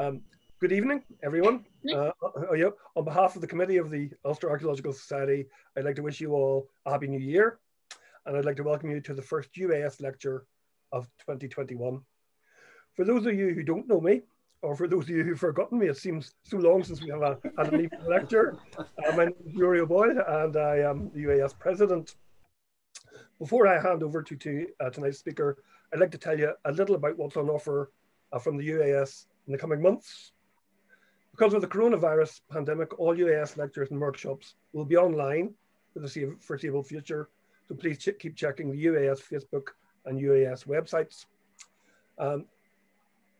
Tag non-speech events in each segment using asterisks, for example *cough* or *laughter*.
Um, good evening, everyone. Uh, oh, yeah. On behalf of the committee of the Ulster Archaeological Society, I'd like to wish you all a happy new year. And I'd like to welcome you to the first UAS lecture of 2021. For those of you who don't know me, or for those of you who've forgotten me, it seems so long since we have a, had an evening *laughs* lecture. Uh, my name is Rory O'Boyle, and I am the UAS president. Before I hand over to, to uh, tonight's speaker, I'd like to tell you a little about what's on offer uh, from the UAS in the coming months. Because of the coronavirus pandemic, all UAS lectures and workshops will be online for the foreseeable future. So please ch keep checking the UAS Facebook and UAS websites. Um,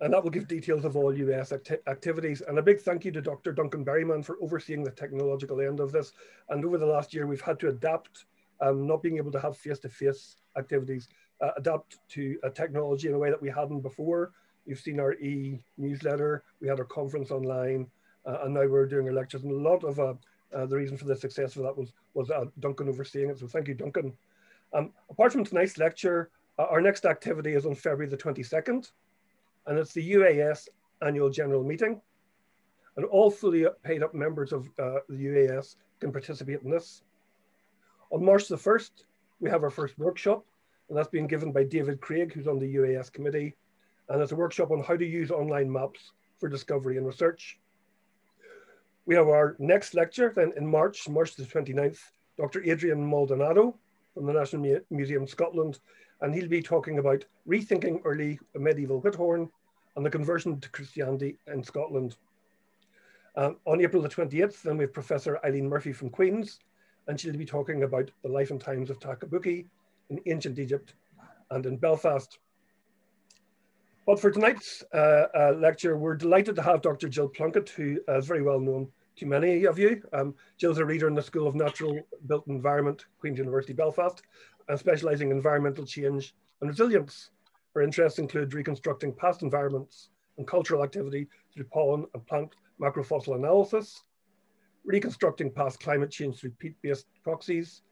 and that will give details of all UAS acti activities. And a big thank you to Dr. Duncan Berryman for overseeing the technological end of this. And over the last year, we've had to adapt, um, not being able to have face-to-face -face activities, uh, adapt to a technology in a way that we hadn't before. You've seen our e-newsletter, we had our conference online, uh, and now we're doing our lectures. And a lot of uh, uh the reason for the success of that was, was uh, Duncan overseeing it. So thank you, Duncan. Um, apart from tonight's lecture, uh, our next activity is on February the 22nd and it's the UAS annual general meeting. And all fully paid up members of the UAS can participate in this. On March the 1st, we have our first workshop, and that's being given by David Craig, who's on the UAS committee. And it's a workshop on how to use online maps for discovery and research. We have our next lecture then in March, March the 29th, Dr. Adrian Maldonado from the National Museum Scotland, and he'll be talking about rethinking early medieval Whithorn and the conversion to Christianity in Scotland. Um, on April the 28th, then we have Professor Eileen Murphy from Queen's, and she'll be talking about the life and times of Takabuti in ancient Egypt and in Belfast. But for tonight's uh, uh, lecture, we're delighted to have Dr. Gill Plunket, who is very well known to many of you. Um, Gill's a reader in the School of Natural Built Environment, Queen's University Belfast, and specialising in environmental change and resilience. Her interests include reconstructing past environments and cultural activity through pollen and plant macrofossil analysis, reconstructing past climate change through peat-based proxies,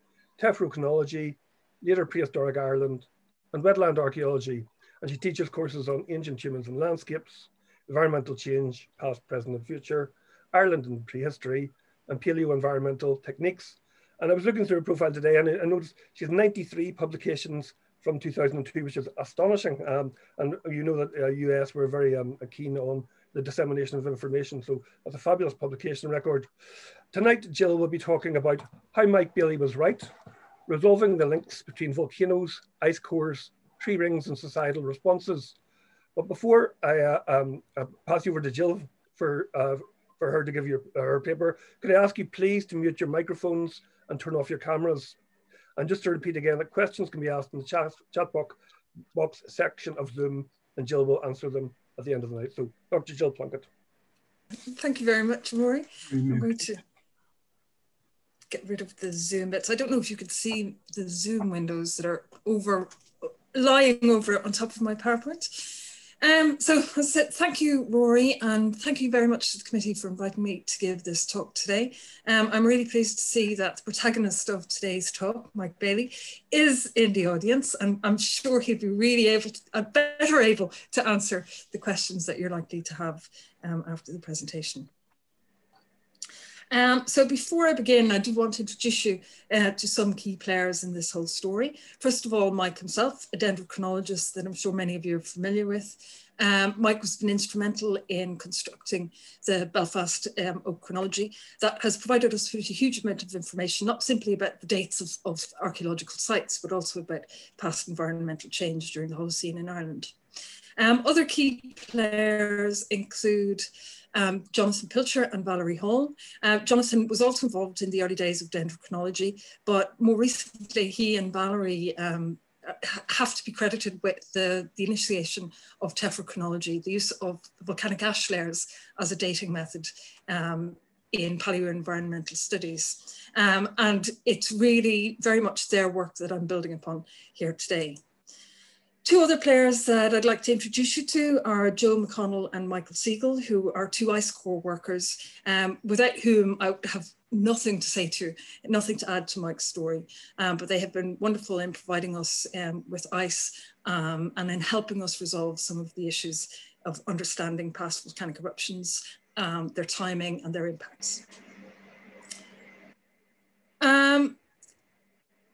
tephrochronology, later prehistoric Ireland, and wetland archaeology. And she teaches courses on ancient humans and landscapes, environmental change, past, present, and future, Ireland and prehistory, and paleo-environmental techniques. And I was looking through her profile today and I noticed she has 93 publications from 2002, which is astonishing. Um, and you know that uh, US were very um, keen on the dissemination of information. So that's a fabulous publication record. Tonight, Gill will be talking about how Mike Baillie was right, resolving the links between volcanoes, ice cores, tree rings, and societal responses. But before I uh, um, uh, pass you over to Gill for, uh, for her to give you her paper, could I ask you please to mute your microphones and turn off your cameras? And just to repeat again, that questions can be asked in the chat, chat box, box section of Zoom, and Gill will answer them at the end of the night. So Dr. Gill Plunket. Thank you very much, Rory. Mm -hmm. I'm going to get rid of the Zoom bits. I don't know if you could see the Zoom windows that are over lying over it on top of my PowerPoint. Um, so thank you, Rory, and thank you very much to the committee for inviting me to give this talk today. Um, I'm really pleased to see that the protagonist of today's talk, Mike Baillie, is in the audience, and I'm sure he'll be really able to, uh, better able to answer the questions that you're likely to have um, after the presentation. Um, so before I begin, I do want to introduce you uh, to some key players in this whole story. First of all, Mike himself, a dendrochronologist that I'm sure many of you are familiar with. Um, Mike has been instrumental in constructing the Belfast um, oak chronology that has provided us with a huge amount of information, not simply about the dates of, of archaeological sites, but also about past environmental change during the Holocene in Ireland. Um, other key players include um, Jonathan Pilcher and Valerie Hall. Uh, Jonathan was also involved in the early days of dendrochronology, but more recently he and Valerie um, have to be credited with the, the initiation of tephrochronology, the use of volcanic ash layers as a dating method um, in paleo-environmental studies. Um, and it's really very much their work that I'm building upon here today. Two other players that I'd like to introduce you to are Joe McConnell and Michael Sigl, who are two ice core workers, um, without whom I would have nothing to say to, nothing to add to Mike's story. Um, but they have been wonderful in providing us um, with ice um, and in helping us resolve some of the issues of understanding past volcanic eruptions, um, their timing and their impacts. Um,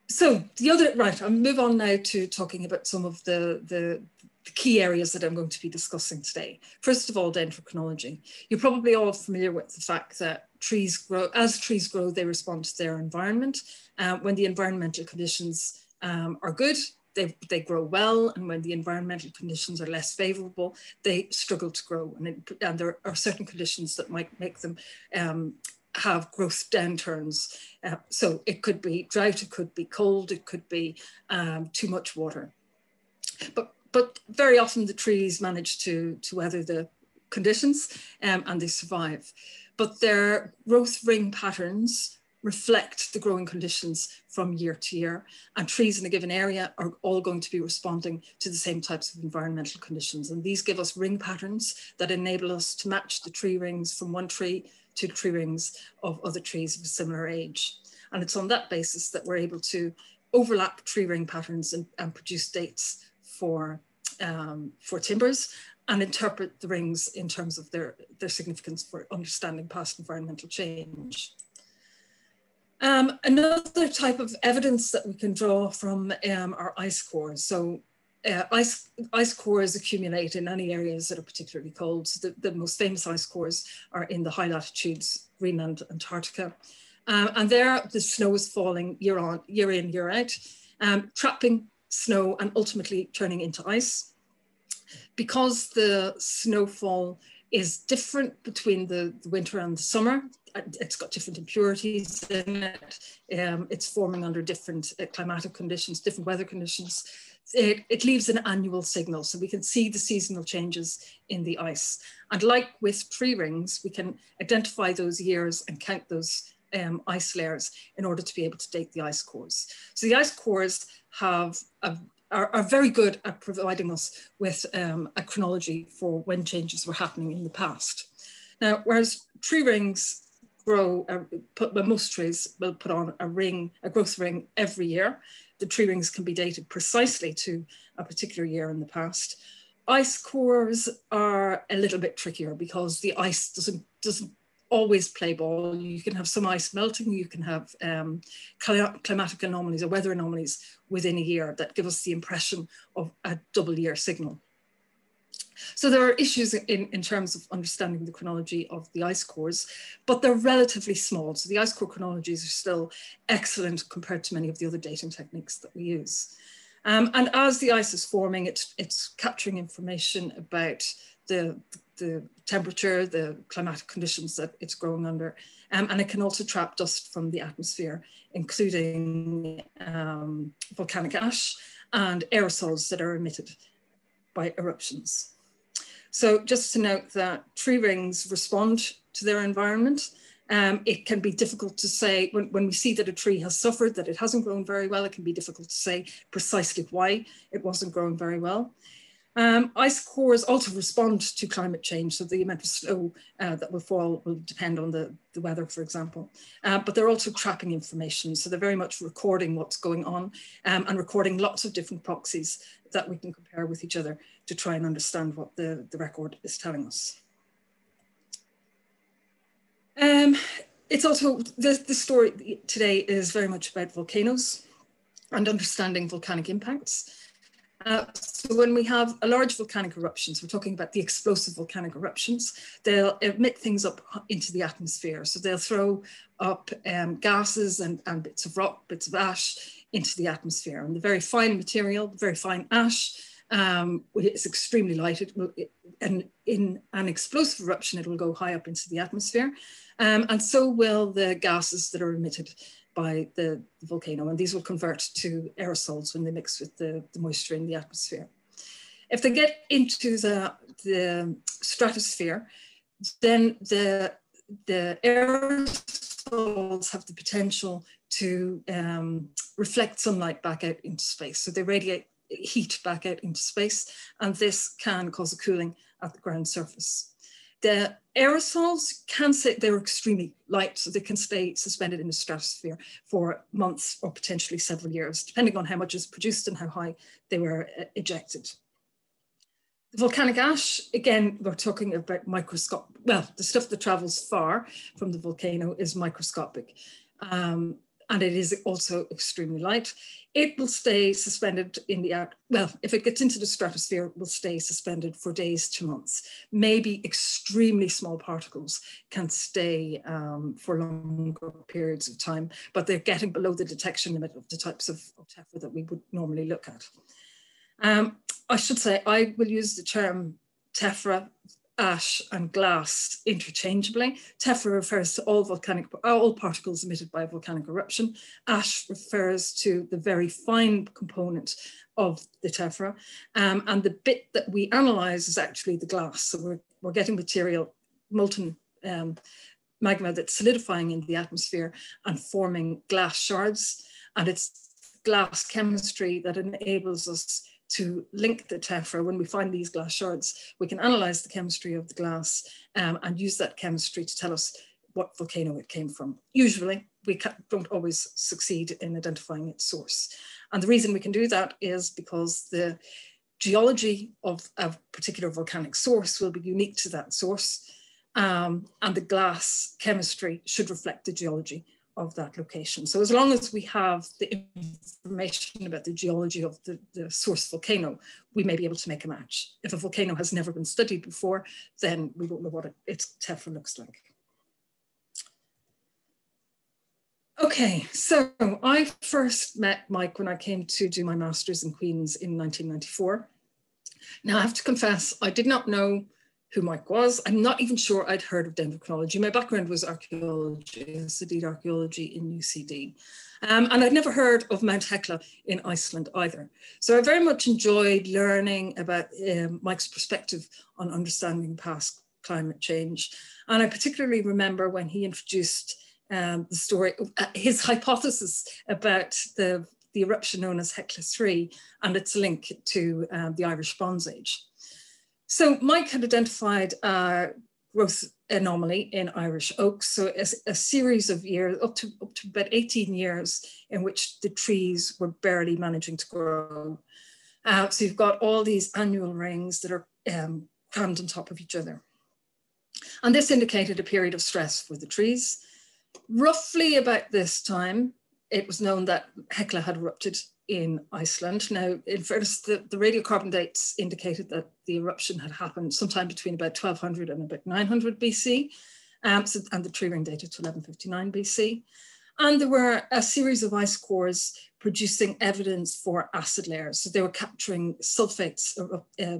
so the other, right, I'll move on now to talking about some of the, the, the, key areas that I'm going to be discussing today. First of all, dendrochronology. You're probably all familiar with the fact that trees grow, as trees grow, they respond to their environment. Uh, when the environmental conditions um, are good, they, they grow well, and when the environmental conditions are less favorable, they struggle to grow. And, it, and there are certain conditions that might make them um, have growth downturns. Uh, so it could be drought, it could be cold, it could be um, too much water. But, but very often the trees manage to, to weather the conditions um, and they survive. But their growth ring patterns reflect the growing conditions from year to year. And trees in a given area are all going to be responding to the same types of environmental conditions. And these give us ring patterns that enable us to match the tree rings from one tree to tree rings of other trees of a similar age. And it's on that basis that we're able to overlap tree ring patterns and, and produce dates for, um, for timbers and interpret the rings in terms of their, their significance for understanding past environmental change. Um, another type of evidence that we can draw from um, ice cores. So uh, ice, ice cores accumulate in any areas that are particularly cold. So the, the, most famous ice cores are in the high latitudes, Greenland, Antarctica. Um, and there the snow is falling year on, year in, year out, um, trapping snow and ultimately turning into ice. Because the snowfall is different between the, the winter and the summer, it's got different impurities in it. Um, it's forming under different uh, climatic conditions, different weather conditions it, it leaves an annual signal. So we can see the seasonal changes in the ice. And like with tree rings, we can identify those years and count those um, ice layers in order to be able to date the ice cores. So the ice cores have a, are, are, very good at providing us with um, a chronology for when changes were happening in the past. Now, whereas tree rings grow, uh, put, well, most trees will put on a ring, a growth ring every year the tree rings can be dated precisely to a particular year in the past. Ice cores are a little bit trickier because the ice doesn't, doesn't always play ball. You can have some ice melting, you can have um, climatic anomalies or weather anomalies within a year that give us the impression of a double year signal. So there are issues in, in terms of understanding the chronology of the ice cores, but they're relatively small. So the ice core chronologies are still excellent compared to many of the other dating techniques that we use. Um, and as the ice is forming, it's, it's capturing information about the, the temperature, the climatic conditions that it's growing under. Um, and it can also trap dust from the atmosphere, including um, volcanic ash and aerosols that are emitted by eruptions. So just to note that tree rings respond to their environment. Um, it can be difficult to say when, when we see that a tree has suffered, that it hasn't grown very well, it can be difficult to say precisely why it wasn't growing very well. Um, ice cores also respond to climate change, so the amount of snow uh, that will fall will depend on the, the weather, for example. Uh, but they're also trapping information, so they're very much recording what's going on um, and recording lots of different proxies that we can compare with each other to try and understand what the, the record is telling us. Um, it's also, the, the story today is very much about volcanoes and understanding volcanic impacts. Uh, so when we have a large volcanic eruptions, we're talking about the explosive volcanic eruptions, they'll emit things up into the atmosphere. So they'll throw up um, gases and, and bits of rock, bits of ash into the atmosphere. And the very fine material, the very fine ash, um, it's extremely light. It will, it, and in an explosive eruption, it will go high up into the atmosphere. Um, and so will the gases that are emitted by the, the, volcano, and these will convert to aerosols when they mix with the, the moisture in the atmosphere. If they get into the, the stratosphere, then the, the aerosols have the potential to um, reflect sunlight back out into space. So they radiate heat back out into space, and this can cause a cooling at the ground surface. The aerosols can say they're extremely light, so they can stay suspended in the stratosphere for months or potentially several years, depending on how much is produced and how high they were uh, ejected. The volcanic ash, again, we're talking about microscope. Well, the stuff that travels far from the volcano is microscopic. Um, and it is also extremely light. It will stay suspended in the air. Well, if it gets into the stratosphere, it will stay suspended for days to months. Maybe extremely small particles can stay um, for longer periods of time, but they're getting below the detection limit of the types of, of tephra that we would normally look at. Um, I should say I will use the term tephra ash and glass interchangeably. Tephra refers to all volcanic, all particles emitted by a volcanic eruption. Ash refers to the very fine component of the tephra. Um, and the bit that we analyze is actually the glass. So we're, we're getting material, molten um, magma that's solidifying in the atmosphere and forming glass shards. And it's glass chemistry that enables us to link the tephra, when we find these glass shards, we can analyze the chemistry of the glass um, and use that chemistry to tell us what volcano it came from. Usually, we don't always succeed in identifying its source. And the reason we can do that is because the geology of a particular volcanic source will be unique to that source. Um, and the glass chemistry should reflect the geology of that location. So as long as we have the information about the geology of the, the source volcano, we may be able to make a match. If a volcano has never been studied before, then we won't know what it, its tephra looks like. Okay, so I first met Mike when I came to do my master's in Queen's in 1994. Now I have to confess, I did not know who Mike was. I'm not even sure I'd heard of dendrochronology. My background was archaeology, studied archaeology in UCD. Um, and I'd never heard of Mount Hekla in Iceland either. So I very much enjoyed learning about um, Mike's perspective on understanding past climate change. And I particularly remember when he introduced um, the story, uh, his hypothesis about the, the eruption known as Hekla 3 and its link to um, the Irish Bronze Age. So Mike had identified a growth anomaly in Irish oaks. So a, a, series of years, up to, up to about 18 years, in which the trees were barely managing to grow. Uh, so you've got all these annual rings that are um, crammed on top of each other. And this indicated a period of stress for the trees. Roughly about this time, it was known that Hekla had erupted in Iceland. Now, in fairness, the, the radiocarbon dates indicated that the eruption had happened sometime between about 1200 and about 900 BC, um, so, and the tree ring dated to 1159 BC. And there were a series of ice cores producing evidence for acid layers. So they were capturing sulfates uh, uh,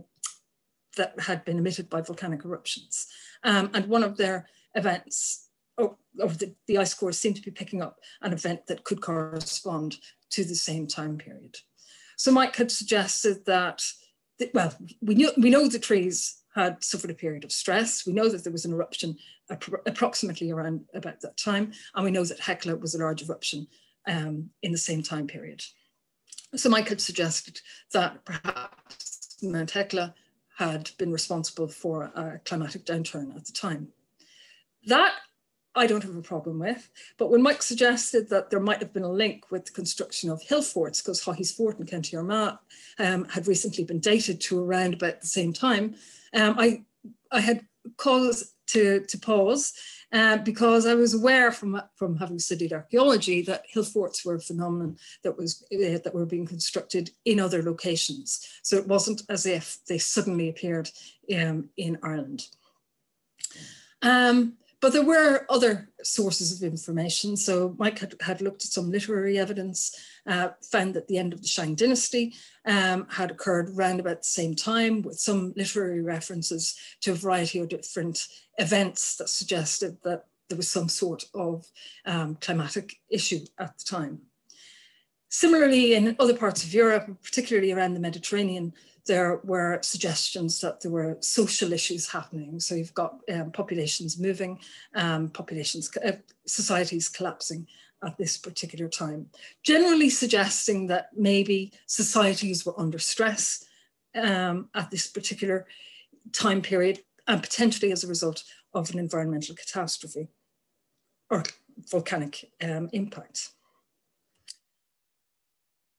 that had been emitted by volcanic eruptions. Um, and one of their events, or, or the, the ice cores seem to be picking up an event that could correspond to the same time period. So Mike had suggested that, well, we, knew, we know the trees had suffered a period of stress. We know that there was an eruption approximately around about that time, and we know that Hekla was a large eruption um, in the same time period. So Mike had suggested that perhaps Mount Hekla had been responsible for a climatic downturn at the time. That I don't have a problem with. But when Mike suggested that there might have been a link with the construction of hill forts, because Haughey's Fort in County Armagh um, had recently been dated to around about the same time, um, I, I had cause to, to pause uh, because I was aware from, from having studied archaeology that hill forts were a phenomenon that, was, uh, that were being constructed in other locations. So it wasn't as if they suddenly appeared um, in Ireland. Um, but there were other sources of information. So Mike had, had looked at some literary evidence, uh, found that the end of the Shang dynasty um, had occurred around about the same time with some literary references to a variety of different events that suggested that there was some sort of um, climatic issue at the time. Similarly, in other parts of Europe, particularly around the Mediterranean, there were suggestions that there were social issues happening. So you've got um, populations moving, um, populations, uh, societies collapsing at this particular time, generally suggesting that maybe societies were under stress um, at this particular time period and potentially as a result of an environmental catastrophe or volcanic um, impact.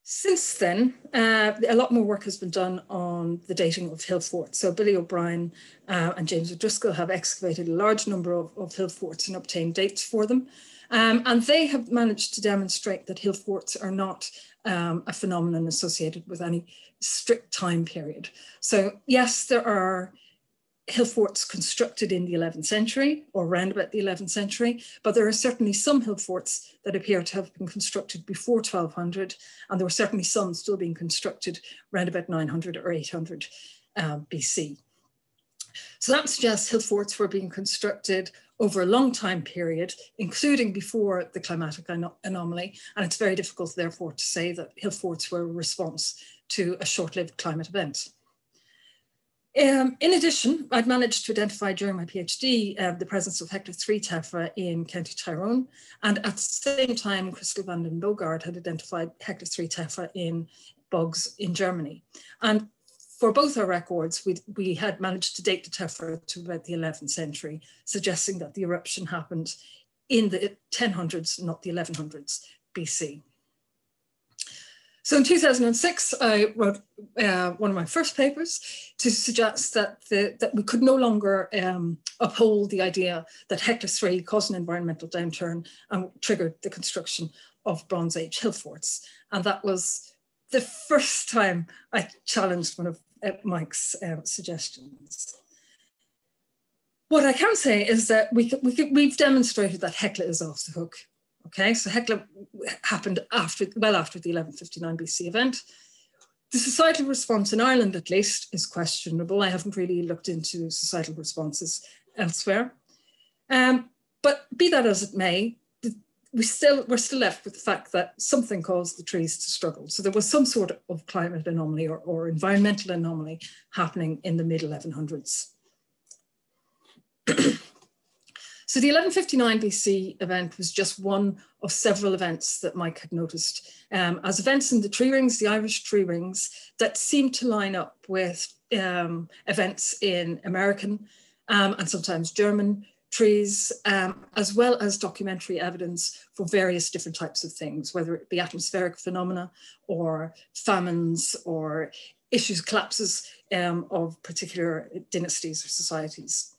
Since then, uh, a lot more work has been done on the dating of hill forts. So Billy O'Brien uh, and James O'Driscoll have excavated a large number of, of hill forts and obtained dates for them. Um, and they have managed to demonstrate that hill forts are not um, a phenomenon associated with any strict time period. So yes, there are hill forts constructed in the 11th century or around about the 11th century, but there are certainly some hill forts that appear to have been constructed before 1200, and there were certainly some still being constructed around about 900 or 800 um, BC. So that suggests hill forts were being constructed over a long time period, including before the climatic anomaly, and it's very difficult, therefore, to say that hill forts were a response to a short-lived climate event. Um, in addition, I'd managed to identify during my PhD uh, the presence of Hekla 3 tephra in County Tyrone. And at the same time, Christel van den Boogaard had identified Hekla 3 tephra in bogs in Germany. And for both our records, we, we had managed to date the tephra to about the 11th century, suggesting that the eruption happened in the 1000s, not the 1100s BC. So in 2006, I wrote uh, one of my first papers to suggest that, the, that we could no longer um, uphold the idea that Hekla 3 caused an environmental downturn and triggered the construction of Bronze Age hill forts. And that was the first time I challenged one of uh, Mike's uh, suggestions. What I can say is that we, we, we've demonstrated that Hekla is off the hook Okay, so Hekla happened after, well after the 1159 BC event. The societal response in Ireland, at least, is questionable. I haven't really looked into societal responses elsewhere. Um, but be that as it may, we still, we're still left with the fact that something caused the trees to struggle. So there was some sort of climate anomaly or, or environmental anomaly happening in the mid 1100s. *clears throat* So the 1159 BC event was just one of several events that Mike had noticed um, as events in the tree rings, the Irish tree rings, that seemed to line up with um, events in American um, and sometimes German trees, um, as well as documentary evidence for various different types of things, whether it be atmospheric phenomena or famines or issues, collapses um, of particular dynasties or societies.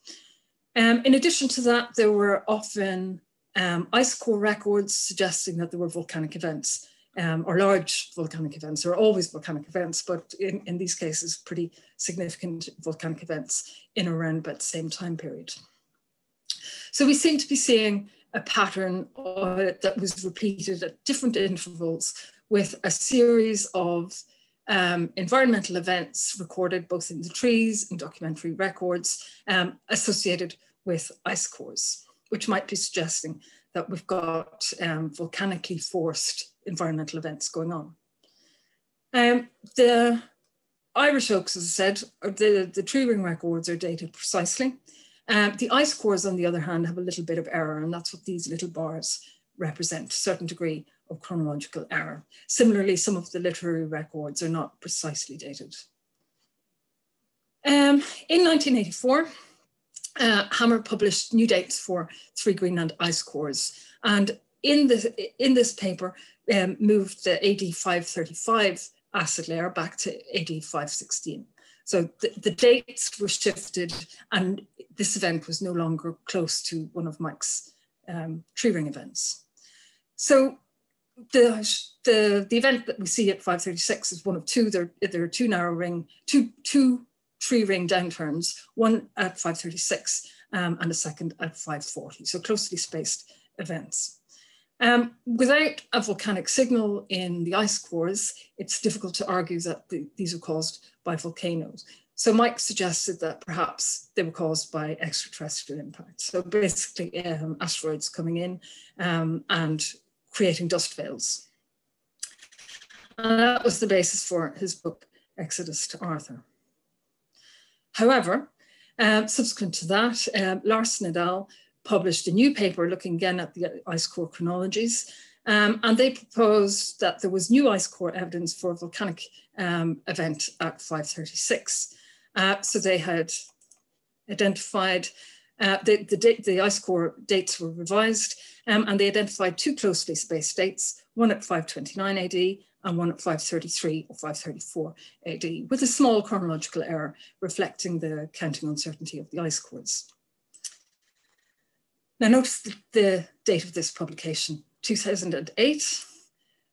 Um, in addition to that, there were often um, ice core records suggesting that there were volcanic events um, or large volcanic events. Are always volcanic events, but in, in these cases, pretty significant volcanic events in around about the same time period. So we seem to be seeing a pattern that was repeated at different intervals with a series of um, environmental events recorded both in the trees and documentary records um, associated with ice cores, which might be suggesting that we've got um, volcanically forced environmental events going on. Um, the Irish oaks, as I said, the, the tree ring records are dated precisely. Um, the ice cores, on the other hand, have a little bit of error, and that's what these little bars represent, a certain degree of chronological error. Similarly, some of the literary records are not precisely dated. Um, in 1984, uh, Hammer published new dates for three Greenland ice cores. And in this, in this paper, um, moved the AD 535 acid layer back to AD 516. So the, the, dates were shifted and this event was no longer close to one of Mike's um, tree ring events. So the, the, the event that we see at 536 is one of two. There, there are two narrow ring, two, two tree ring downturns, one at 536 um, and a second at 540, so closely spaced events. Um, without a volcanic signal in the ice cores, it's difficult to argue that the, these are caused by volcanoes. So Mike suggested that perhaps they were caused by extraterrestrial impacts. So basically um, asteroids coming in um, and creating dust veils. And that was the basis for his book, Exodus to Arthur. However, um, subsequent to that, Larsen et al. published a new paper looking again at the ice core chronologies. Um, and they proposed that there was new ice core evidence for a volcanic um, event at 536. Uh, so they had identified uh, the, the, the, ice core dates were revised um, and they identified two closely spaced dates, one at 529 AD and one at 533 or 534 AD, with a small chronological error reflecting the counting uncertainty of the ice cores. Now notice the, the date of this publication, 2008.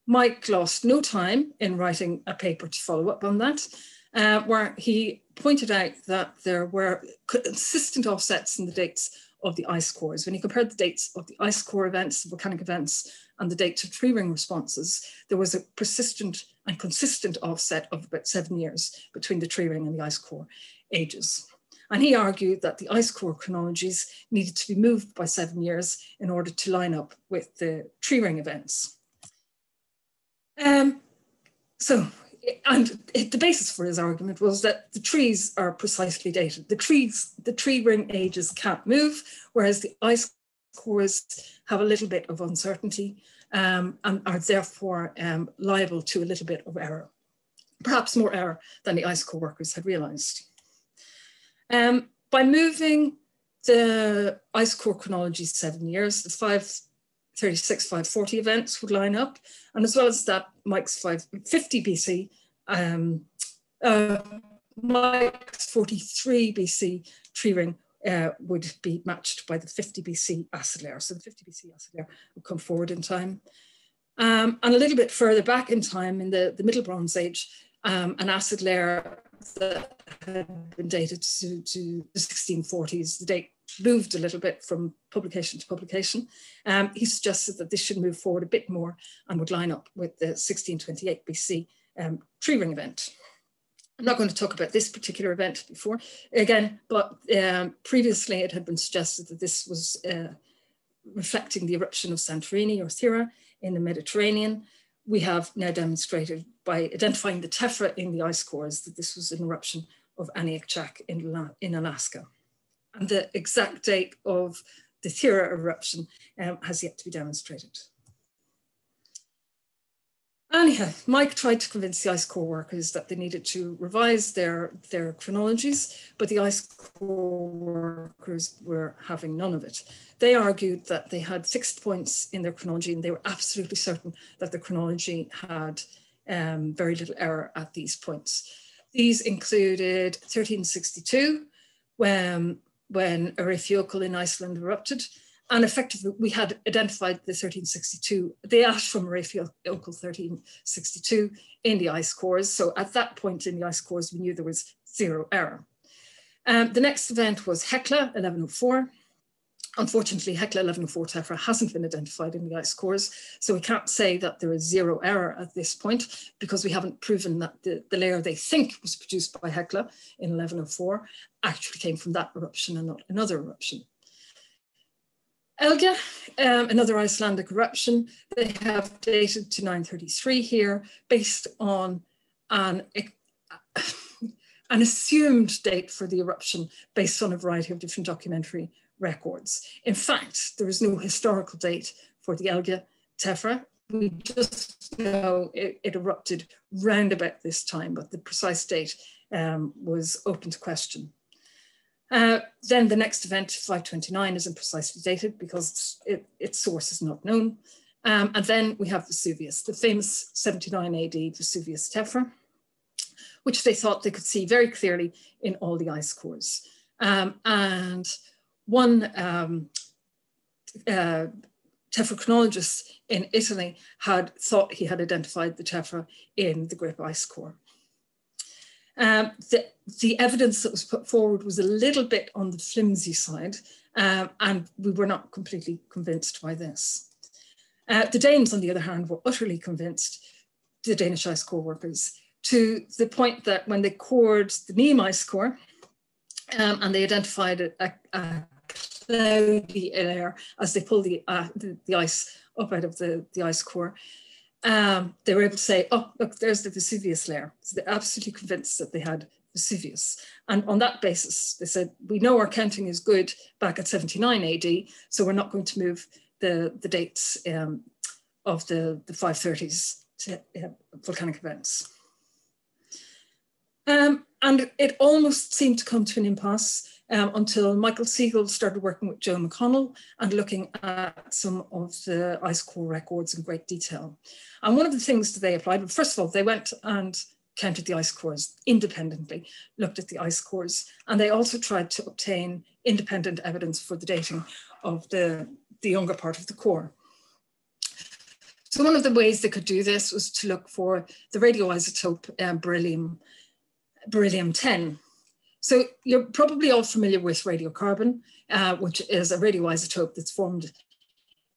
Mike lost no time in writing a paper to follow up on that, uh, where he pointed out that there were consistent offsets in the dates of the ice cores. When he compared the dates of the ice core events, the volcanic events, and the dates of tree ring responses, there was a persistent and consistent offset of about seven years between the tree ring and the ice core ages. And he argued that the ice core chronologies needed to be moved by seven years in order to line up with the tree ring events. Um, so and it, the basis for his argument was that the trees are precisely dated. The trees, the tree ring ages can't move, whereas the ice cores have a little bit of uncertainty um, and are therefore um, liable to a little bit of error, perhaps more error than the ice core workers had realized. Um, by moving the ice core chronology seven years, the 536, 540 events would line up, and as well as that, Mike's 550 BC, um, uh, Mike's 43 BC tree ring uh, would be matched by the 50 BC acid layer. So the 50 BC acid layer would come forward in time. Um, and a little bit further back in time, in the, the Middle Bronze Age, um, an acid layer that had been dated to, to the 1640s, the date moved a little bit from publication to publication. Um, he suggested that this should move forward a bit more and would line up with the 1628 BC um, tree ring event. I'm not going to talk about this particular event before again, but um, previously it had been suggested that this was uh, reflecting the eruption of Santorini or Thera in the Mediterranean. We have now demonstrated by identifying the tephra in the ice cores that this was an eruption of Aniakchak in, in Alaska. And the exact date of the Thera eruption um, has yet to be demonstrated. Anyhow, Mike tried to convince the ICE Core workers that they needed to revise their, their chronologies, but the ICE Core workers were having none of it. They argued that they had fixed points in their chronology and they were absolutely certain that the chronology had um, very little error at these points. These included 1362, when, when Öræfajökull in Iceland erupted, and effectively, we had identified the 1362, the ash from Öræfajökull 1362 in the ice cores. So at that point in the ice cores, we knew there was zero error. Um, the next event was Hekla 1104. Unfortunately, Hekla 1104 tephra hasn't been identified in the ice cores, so we can't say that there is zero error at this point because we haven't proven that the, the layer they think was produced by Hekla in 1104 actually came from that eruption and not another eruption. Eldgjá, um, another Icelandic eruption, they have dated to 933 here based on an, *sighs* an assumed date for the eruption based on a variety of different documentary records. In fact, there is no historical date for the Eldgjá tephra. We just know it, it erupted round about this time, but the precise date um, was open to question. Uh, then the next event, 529, isn't precisely dated because it, its source is not known. Um, and then we have Vesuvius, the famous 79 AD Vesuvius tephra, which they thought they could see very clearly in all the ice cores. Um, and one um, uh, tephrochronologist in Italy had thought he had identified the tephra in the GRIP ice core. Um, the, the evidence that was put forward was a little bit on the flimsy side, um, and we were not completely convinced by this. Uh, the Danes, on the other hand, were utterly convinced, the Danish ice core workers, to the point that when they cored the NEEM ice core, um, and they identified a, a, a, cloudy air as they pulled the, uh, the, the, ice up out of the, the ice core, um, they were able to say, oh, look, there's the Vesuvius layer. So they're absolutely convinced that they had Vesuvius. And on that basis, they said, we know our counting is good back at 79 AD, so we're not going to move the, the dates um, of the, the 530s to uh, volcanic events. Um, and it almost seemed to come to an impasse um, until Michael Sigl started working with Joe McConnell and looking at some of the ice core records in great detail. And one of the things that they applied, first of all, they went and counted the ice cores independently, looked at the ice cores, and they also tried to obtain independent evidence for the dating of the, the younger part of the core. So one of the ways they could do this was to look for the radioisotope um, beryllium, beryllium 10. So you're probably all familiar with radiocarbon, uh, which is a radioisotope that's formed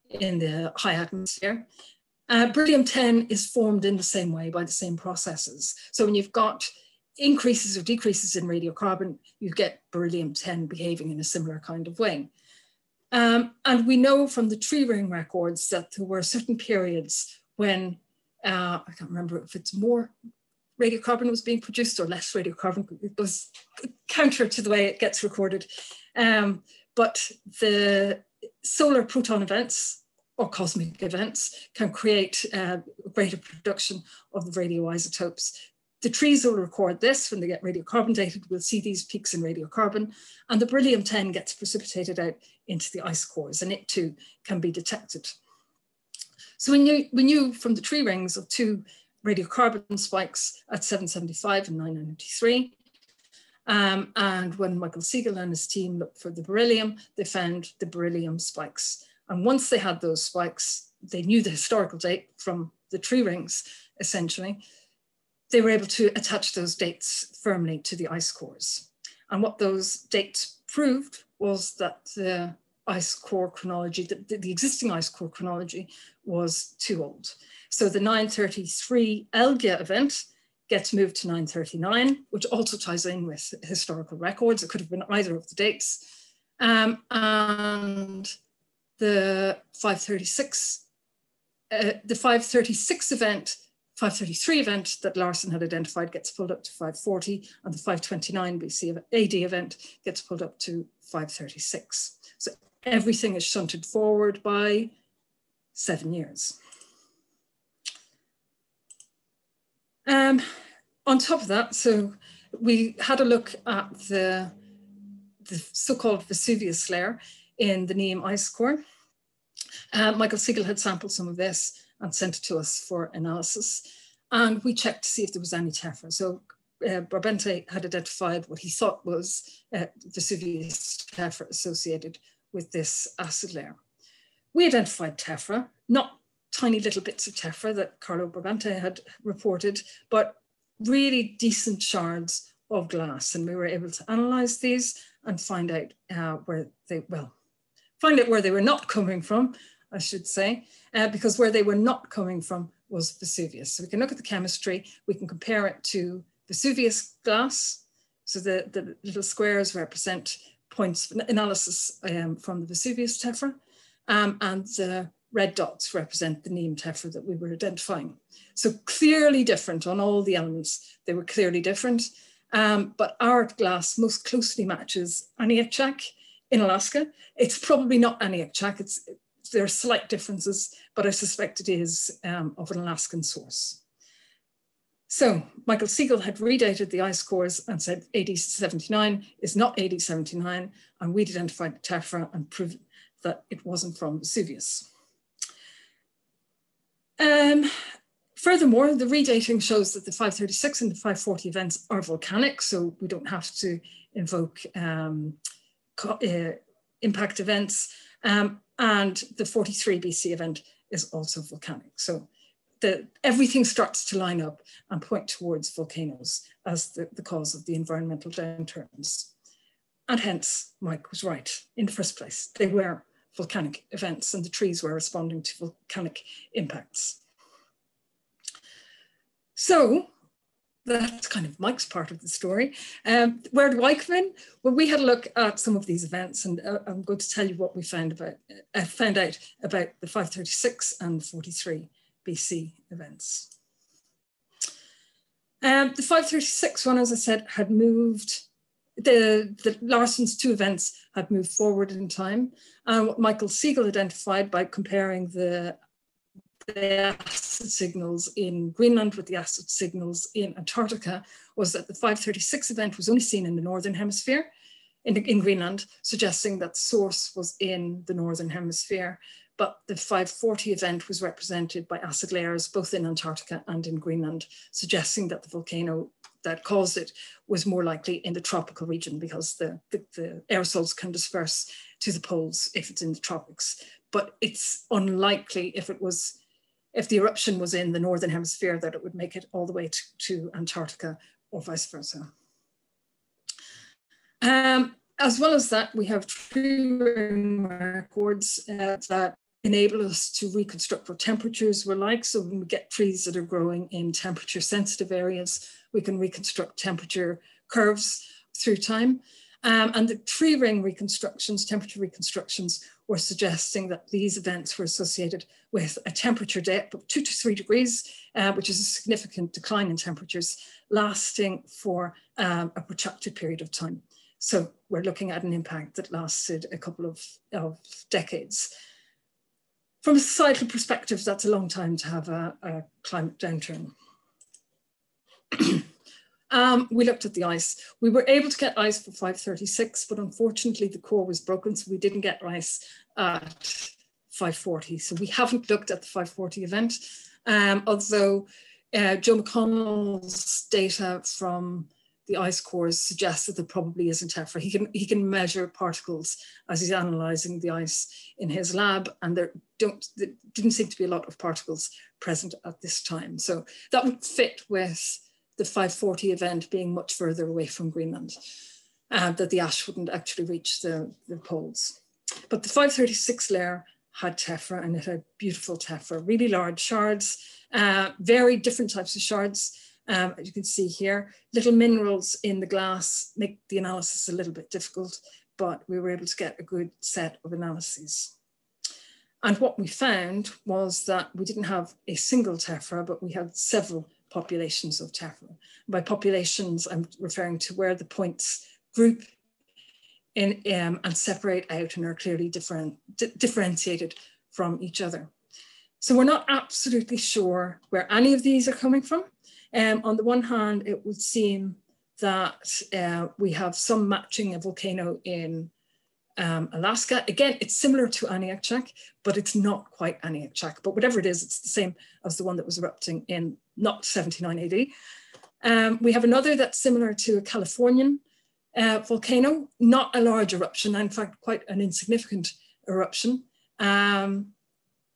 in the high atmosphere. Uh, beryllium 10 is formed in the same way by the same processes. So when you've got increases or decreases in radiocarbon, you get beryllium 10 behaving in a similar kind of way. Um, and we know from the tree ring records that there were certain periods when, uh, I can't remember if it's more radiocarbon was being produced or less radiocarbon. It was counter to the way it gets recorded. Um, but the solar proton events or cosmic events can create uh, greater production of the radioisotopes. The trees will record this when they get radiocarbon dated. We'll see these peaks in radiocarbon and the beryllium 10 gets precipitated out into the ice cores and it too can be detected. So we knew, we knew from the tree rings of two radiocarbon spikes at 775 and 993. Um, and when Michael Sigl and his team looked for the beryllium, they found the beryllium spikes and once they had those spikes, they knew the historical date from the tree rings, essentially. They were able to attach those dates firmly to the ice cores. And what those dates proved was that the ice core chronology, the, the existing ice core chronology was too old. So the 933 Eldgjá event gets moved to 939, which also ties in with historical records. It could have been either of the dates. Um, and the 536, uh, the 536 event, 533 event that Larsen had identified gets pulled up to 540 and the 529 BC AD event gets pulled up to 536. So everything is shunted forward by seven years. Um, on top of that, so we had a look at the, the so-called Vesuvius layer in the NEEM ice core. Uh, Michael Sigl had sampled some of this and sent it to us for analysis. And we checked to see if there was any tephra. So uh, Barbante had identified what he thought was uh, Vesuvius tephra associated with this acid layer. We identified tephra, not tiny little bits of tephra that Carlo Barbante had reported, but really decent shards of glass. And we were able to analyze these and find out uh, where they, well, find out where they were not coming from, I should say, uh, because where they were not coming from was Vesuvius. So we can look at the chemistry, we can compare it to Vesuvius glass. So the, the little squares represent points of analysis um, from the Vesuvius tephra, um, and the red dots represent the NEEM tephra that we were identifying. So clearly different on all the elements. They were clearly different, um, but our glass most closely matches Aniakchak in Alaska. It's probably not Aniakchak, it's, there are slight differences, but I suspect it is um, of an Alaskan source. So Michael Sigl had redated the ice cores and said AD 79 is not AD 79, and we'd identified the tephra and proved that it wasn't from Vesuvius. Um, furthermore, the redating shows that the 536 and the 540 events are volcanic, so we don't have to invoke um, uh, impact events. Um, and the 43 BC event is also volcanic. So the, everything starts to line up and point towards volcanoes as the, the cause of the environmental downturns. And hence, Mike was right in the first place. They were volcanic events and the trees were responding to volcanic impacts. So that's kind of Mike's part of the story. Um, where do I come in? Well, we had a look at some of these events, and uh, I'm going to tell you what we found about. Uh, found out about the 536 and 43 BC events. Um, the 536 one, as I said, had moved. The, the Larsen's two events had moved forward in time. And what Michael Sigl identified by comparing the the acid signals in Greenland with the acid signals in Antarctica was that the 536 event was only seen in the Northern Hemisphere. in, in Greenland, suggesting that source was in the Northern Hemisphere. But the 540 event was represented by acid layers both in Antarctica and in Greenland, suggesting that the volcano that caused it was more likely in the tropical region because the, the, the aerosols can disperse to the poles if it's in the tropics. But it's unlikely if it was if the eruption was in the northern hemisphere that it would make it all the way to, to Antarctica or vice versa. Um, as well as that, we have ring records uh, that enable us to reconstruct what temperatures were like. So when we get trees that are growing in temperature sensitive areas, we can reconstruct temperature curves through time. Um, and the tree ring reconstructions, temperature reconstructions, were suggesting that these events were associated with a temperature dip of two to three degrees, uh, which is a significant decline in temperatures lasting for um, a protracted period of time. So we're looking at an impact that lasted a couple of, of decades. From a societal perspective, that's a long time to have a, a climate downturn. *clears throat* um, we looked at the ice. We were able to get ice for 536, but unfortunately the core was broken, so we didn't get ice at 540. So we haven't looked at the 540 event, um, although uh, Joe McConnell's data from the ice cores suggests that there probably isn't tephra. He can, he can measure particles as he's analysing the ice in his lab, and there, don't, there didn't seem to be a lot of particles present at this time. So that would fit with the 540 event being much further away from Greenland, uh, that the ash wouldn't actually reach the, the poles. But the 536 layer had tephra and it had beautiful tephra, really large shards, uh, very different types of shards. Um, as you can see here, little minerals in the glass make the analysis a little bit difficult, but we were able to get a good set of analyses. And what we found was that we didn't have a single tephra, but we had several populations of tephra. By populations, I'm referring to where the points group in, um, and separate out and are clearly different, differentiated from each other. So we're not absolutely sure where any of these are coming from, um, on the one hand, it would seem that uh, we have some matching a volcano in um, Alaska. Again, it's similar to Aniakchak, but it's not quite Aniakchak. But whatever it is, it's the same as the one that was erupting in not 79 AD. Um, we have another that's similar to a Californian uh, volcano, not a large eruption, in fact, quite an insignificant eruption, um,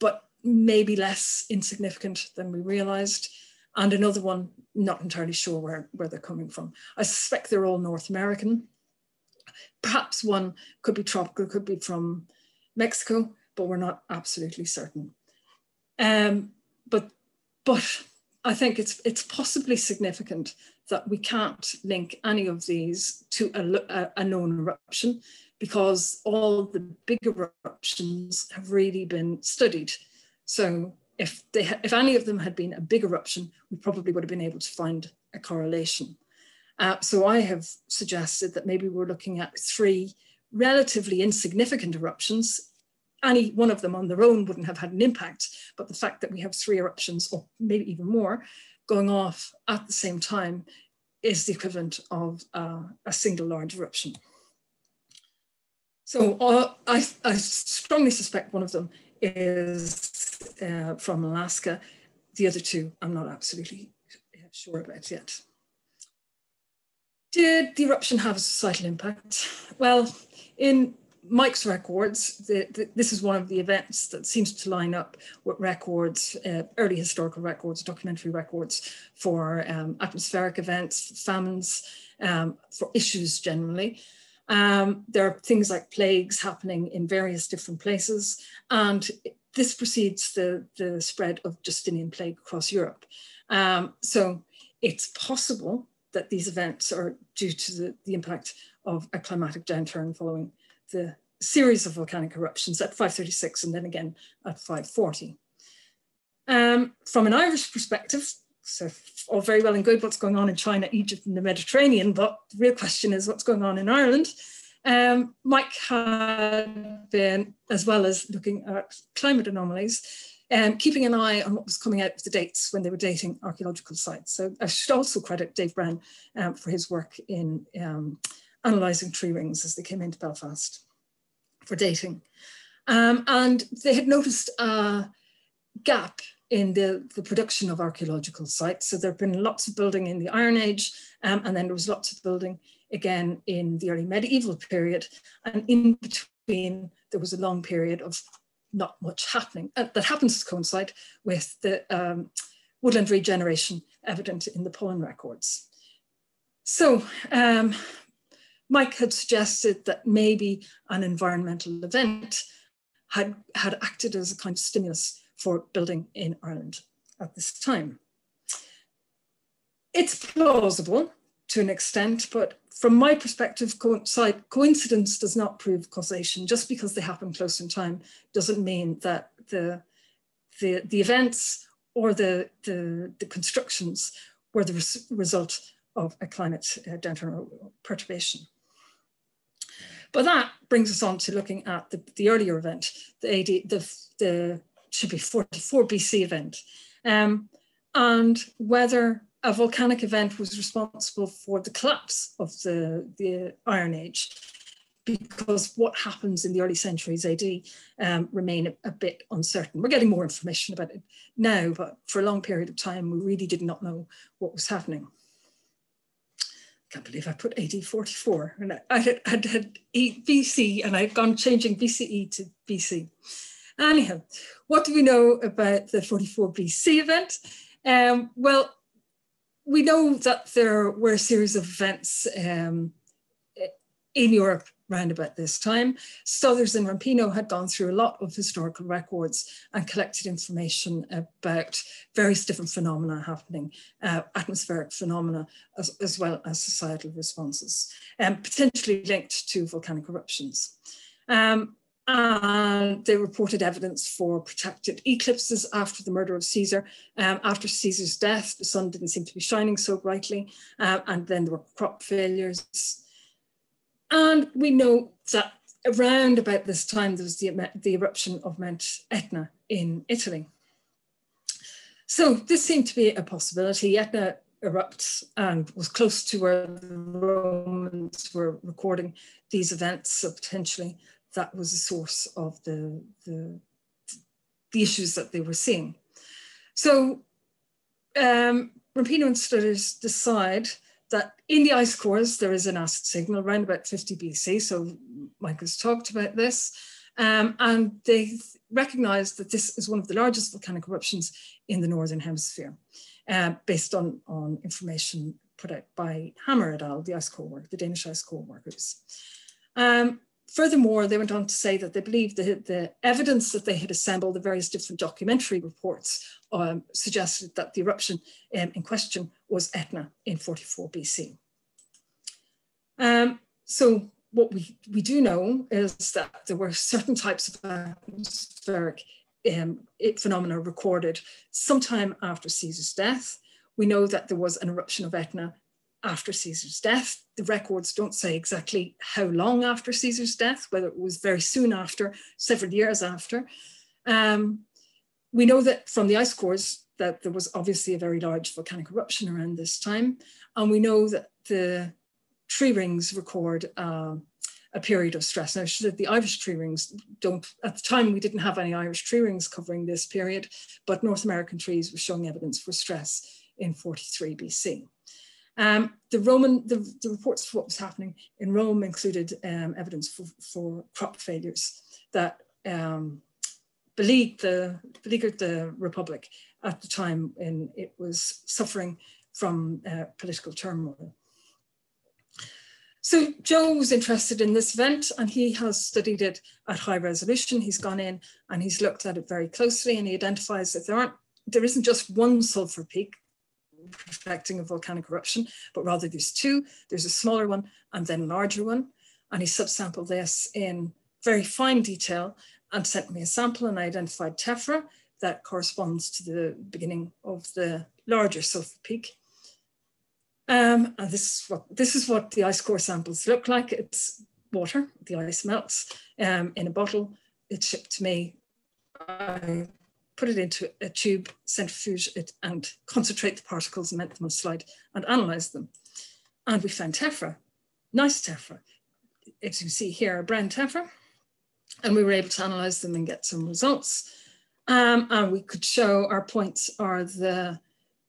but maybe less insignificant than we realized and another one, not entirely sure where, where they're coming from. I suspect they're all North American. Perhaps one could be tropical, could be from Mexico, but we're not absolutely certain. Um, but, but I think it's, it's possibly significant that we can't link any of these to a, a, known eruption because all the big eruptions have really been studied. So if, they if any of them had been a big eruption, we probably would have been able to find a correlation. Uh, so I have suggested that maybe we're looking at three relatively insignificant eruptions. Any one of them on their own wouldn't have had an impact, but the fact that we have three eruptions, or maybe even more, going off at the same time is the equivalent of uh, a single large eruption. So uh, I, I strongly suspect one of them is uh, from Alaska. The other two, I'm not absolutely sure about yet. Did the eruption have a societal impact? Well, in Mike's records, the, the, this is one of the events that seems to line up with records, uh, early historical records, documentary records for um, atmospheric events, famines, um, for issues generally. Um, there are things like plagues happening in various different places, and this precedes the, the spread of Justinian plague across Europe. Um, so it's possible that these events are due to the, the impact of a climatic downturn following the series of volcanic eruptions at 536 and then again at 540. Um, from an Irish perspective, so all very well and good what's going on in China, Egypt and the Mediterranean, but the real question is what's going on in Ireland. Um, Mike had been, as well as looking at climate anomalies, um, keeping an eye on what was coming out of the dates when they were dating archaeological sites. So I should also credit Dave Brown um, for his work in um, analysing tree rings as they came into Belfast for dating. Um, and they had noticed a gap in the, the production of archaeological sites. So there have been lots of building in the Iron Age, um, and then there was lots of building again in the early medieval period. And in between, there was a long period of not much happening. Uh, that happens to coincide with the um, woodland regeneration evident in the pollen records. So um, Mike had suggested that maybe an environmental event had, had acted as a kind of stimulus for building in Ireland at this time. It's plausible to an extent, but from my perspective, coincidence does not prove causation. Just because they happen close in time doesn't mean that the, the, the events or the, the, the constructions were the res result of a climate uh, downturn or perturbation. But that brings us on to looking at the, the earlier event, the AD, the, the should be 44 BC event, um, and whether a volcanic event was responsible for the collapse of the, the Iron Age, because what happens in the early centuries AD um, remain a, a, bit uncertain. We're getting more information about it now, but for a long period of time, we really did not know what was happening. I can't believe I put AD 44 and I, had, had, had BC and I'd gone changing BCE to BC. Anyhow, what do we know about the 44 BC event? Um, well, we know that there were a series of events um, in Europe around about this time. Stothers and Rampino had gone through a lot of historical records and collected information about various different phenomena happening, uh, atmospheric phenomena, as, as, well as societal responses, um, potentially linked to volcanic eruptions. Um, and they reported evidence for protracted eclipses after the murder of Caesar. Um, after Caesar's death, the sun didn't seem to be shining so brightly, uh, and then there were crop failures. And we know that around about this time, there was the, the eruption of Mount Etna in Italy. So this seemed to be a possibility. Etna erupts and was close to where the Romans were recording these events, so potentially that was the source of the, the, the issues that they were seeing. So um, Rampino and Stothers decide that in the ice cores, there is an acid signal around about 50 BC. So Mike has talked about this. Um, and they recognize that this is one of the largest volcanic eruptions in the Northern Hemisphere, uh, based on, on information put out by Hammer et al., the ice core work, the Danish ice core workers. Um, Furthermore, they went on to say that they believed that the evidence that they had assembled, the various different documentary reports, um, suggested that the eruption um, in question was Etna in 44 BC. Um, so what we, we do know is that there were certain types of atmospheric um, phenomena recorded sometime after Caesar's death. We know that there was an eruption of Etna after Caesar's death. The records don't say exactly how long after Caesar's death, whether it was very soon after, several years after. Um, we know that from the ice cores that there was obviously a very large volcanic eruption around this time. And we know that the tree rings record uh, a period of stress. Now, the Irish tree rings don't, at the time, we didn't have any Irish tree rings covering this period, but North American trees were showing evidence for stress in 43 BC. Um, the Roman, the, the, reports of what was happening in Rome included um, evidence for, for, crop failures that um, beleaguered, the, beleaguered the Republic at the time when it was suffering from uh, political turmoil. So Joe was interested in this event and he has studied it at high resolution. He's gone in and he's looked at it very closely and he identifies that there aren't, there isn't just one sulfur peak, reflecting a volcanic eruption, but rather there's two. There's a smaller one and then a larger one. And he subsampled this in very fine detail and sent me a sample and I identified tephra that corresponds to the beginning of the larger sulfur peak. Um, and this is what this is what the ice core samples look like. It's water, the ice melts um, in a bottle. It's shipped to me. I put it into a tube, centrifuge it, and concentrate the particles and melt them on slide and analyze them. And we found tephra. nice tephra. As you see here, a brown tephra. And we were able to analyze them and get some results. Um, and we could show our points are the,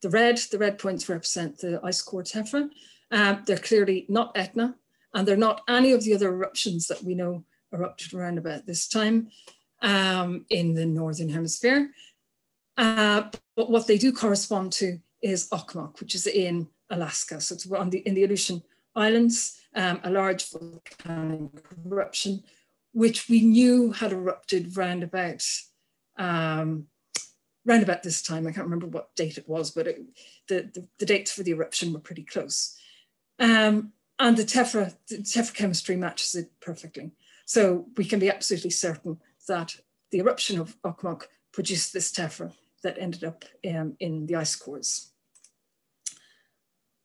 the red, the red points represent the ice core tephra. Um, they're clearly not Etna, and they're not any of the other eruptions that we know erupted around about this time um, in the Northern Hemisphere. Uh, but what they do correspond to is Okmok, which is in Alaska. So it's on the, in the Aleutian Islands, um, a large volcanic eruption, which we knew had erupted round about, um, round about this time. I can't remember what date it was, but it, the, the, the, dates for the eruption were pretty close. Um, and the tephra, the tephra chemistry matches it perfectly. So we can be absolutely certain that the eruption of Okmok produced this tephra that ended up um, in the ice cores.